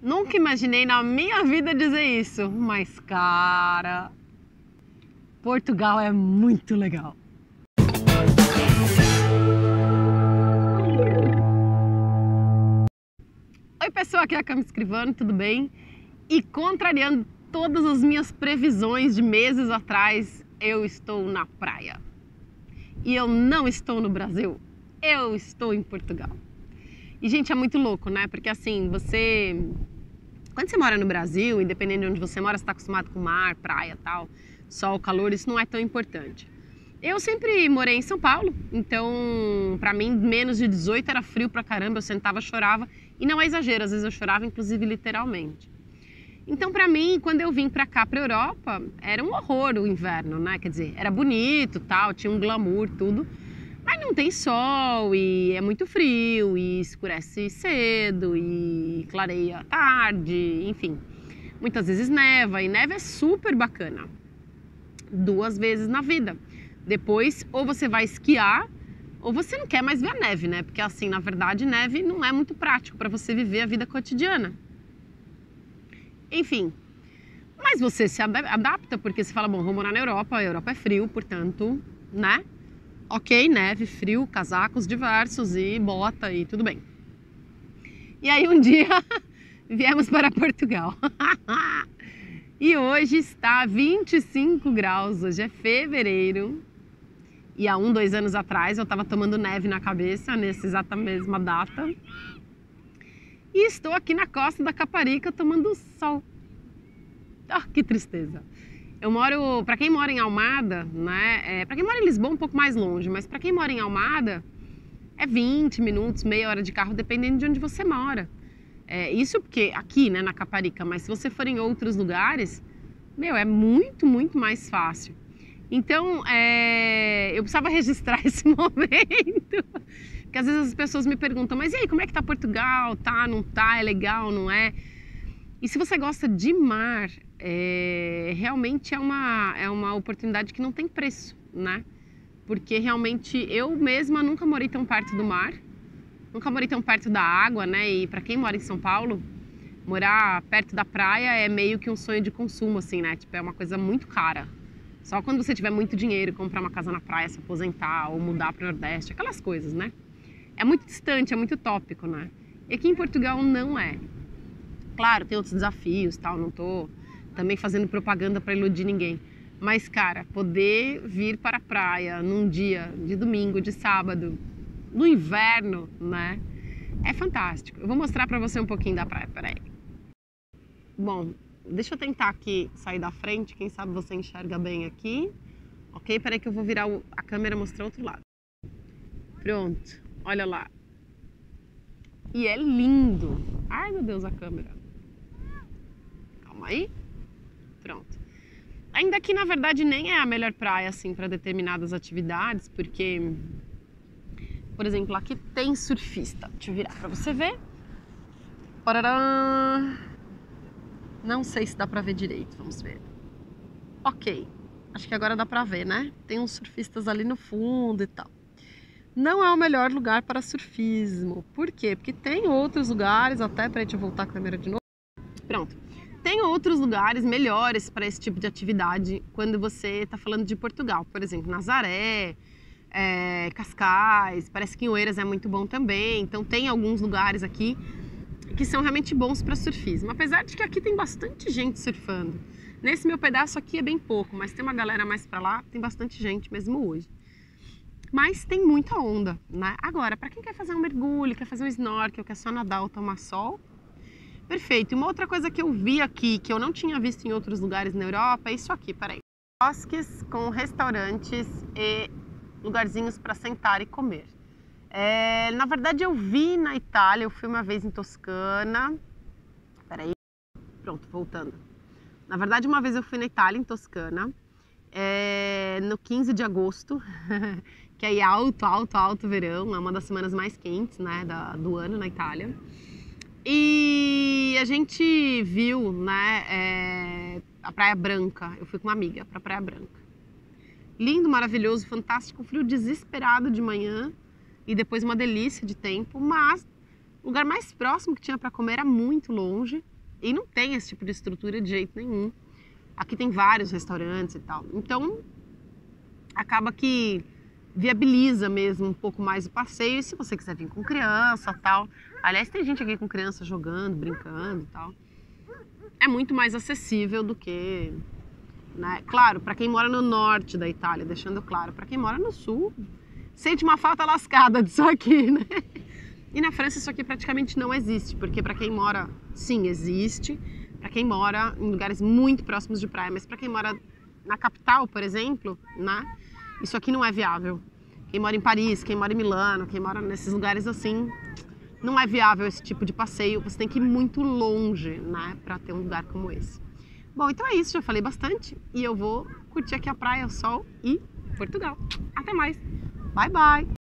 Nunca imaginei na minha vida dizer isso, mas cara, Portugal é muito legal. Oi pessoal, aqui é a Cami Escrivano, tudo bem? E contrariando todas as minhas previsões de meses atrás, eu estou na praia. E eu não estou no Brasil, eu estou em Portugal. E, gente, é muito louco, né? Porque assim, você. Quando você mora no Brasil, independente de onde você mora, você está acostumado com mar, praia tal, sol, calor, isso não é tão importante. Eu sempre morei em São Paulo, então para mim menos de 18 era frio pra caramba, eu sentava, chorava, e não é exagero, às vezes eu chorava inclusive literalmente. Então para mim, quando eu vim para cá para Europa, era um horror o inverno, né? Quer dizer, era bonito, tal, tinha um glamour, tudo, não tem sol e é muito frio e escurece cedo e clareia tarde, enfim. Muitas vezes neva e neve é super bacana. Duas vezes na vida. Depois, ou você vai esquiar, ou você não quer mais ver a neve, né? Porque assim, na verdade, neve não é muito prático para você viver a vida cotidiana. Enfim, mas você se adapta porque você fala, bom, vou morar na Europa, a Europa é frio, portanto, né? Ok, neve, frio, casacos diversos e bota e tudo bem. E aí um dia viemos para Portugal. e hoje está 25 graus, hoje é fevereiro. E há um, dois anos atrás eu estava tomando neve na cabeça, nessa exata mesma data. E estou aqui na costa da Caparica tomando sol. Ah, que tristeza. Eu moro, para quem mora em Almada, né? É, para quem mora em Lisboa, um pouco mais longe, mas para quem mora em Almada, é 20 minutos, meia hora de carro, dependendo de onde você mora. É, isso porque aqui, né, na Caparica, mas se você for em outros lugares, meu, é muito, muito mais fácil. Então, é, eu precisava registrar esse momento, porque às vezes as pessoas me perguntam, mas e aí, como é que tá Portugal? Tá, não tá? É legal, não é? E se você gosta de mar, é, realmente é uma, é uma oportunidade que não tem preço, né? Porque realmente eu mesma nunca morei tão perto do mar, nunca morei tão perto da água, né? E para quem mora em São Paulo, morar perto da praia é meio que um sonho de consumo, assim, né? Tipo, é uma coisa muito cara. Só quando você tiver muito dinheiro, comprar uma casa na praia, se aposentar ou mudar para o Nordeste, aquelas coisas, né? É muito distante, é muito tópico, né? E aqui em Portugal não é. Claro, tem outros desafios, tal, não tô também fazendo propaganda para iludir ninguém. Mas, cara, poder vir para a praia num dia de domingo, de sábado, no inverno, né? É fantástico. Eu vou mostrar para você um pouquinho da praia, peraí. Bom, deixa eu tentar aqui sair da frente, quem sabe você enxerga bem aqui. Ok? Peraí que eu vou virar a câmera e mostrar outro lado. Pronto, olha lá. E é lindo. Ai, meu Deus, a câmera. Calma aí. Pronto. Ainda que na verdade nem é a melhor praia assim para determinadas atividades, porque por exemplo, aqui tem surfista. Deixa eu virar para você ver. Parará. Não sei se dá para ver direito, vamos ver. OK. Acho que agora dá para ver, né? Tem uns surfistas ali no fundo e tal. Não é o melhor lugar para surfismo. Por quê? Porque tem outros lugares, até para a gente voltar a câmera de novo. Pronto tem outros lugares melhores para esse tipo de atividade quando você está falando de Portugal. Por exemplo, Nazaré, é, Cascais, parece que Oeiras é muito bom também. Então tem alguns lugares aqui que são realmente bons para surfismo. Apesar de que aqui tem bastante gente surfando. Nesse meu pedaço aqui é bem pouco, mas tem uma galera mais para lá, tem bastante gente mesmo hoje. Mas tem muita onda, né? Agora, para quem quer fazer um mergulho, quer fazer um snorkel, quer só nadar ou tomar sol, Perfeito. Uma outra coisa que eu vi aqui, que eu não tinha visto em outros lugares na Europa, é isso aqui, peraí. Bosques com restaurantes e lugarzinhos para sentar e comer. É, na verdade, eu vi na Itália, eu fui uma vez em Toscana. Peraí. Pronto, voltando. Na verdade, uma vez eu fui na Itália, em Toscana, é, no 15 de agosto, que aí é alto, alto, alto verão, é uma das semanas mais quentes né, da, do ano na Itália. E a gente viu, né, é, a Praia Branca. Eu fui com uma amiga para a Praia Branca. Lindo, maravilhoso, fantástico, frio desesperado de manhã e depois uma delícia de tempo, mas O lugar mais próximo que tinha para comer era muito longe e não tem esse tipo de estrutura de jeito nenhum. Aqui tem vários restaurantes e tal. Então, acaba que viabiliza mesmo um pouco mais o passeio. E se você quiser vir com criança tal. Aliás, tem gente aqui com criança jogando, brincando tal. É muito mais acessível do que. Né? Claro, para quem mora no norte da Itália, deixando claro, para quem mora no sul, sente uma falta lascada disso aqui, né? E na França isso aqui praticamente não existe, porque para quem mora, sim, existe, para quem mora em lugares muito próximos de praia, mas para quem mora na capital, por exemplo, né? Isso aqui não é viável. Quem mora em Paris, quem mora em Milano, quem mora nesses lugares assim, não é viável esse tipo de passeio. Você tem que ir muito longe, né, para ter um lugar como esse. Bom, então é isso, já falei bastante e eu vou curtir aqui a praia, o sol e Portugal. Até mais. Bye bye.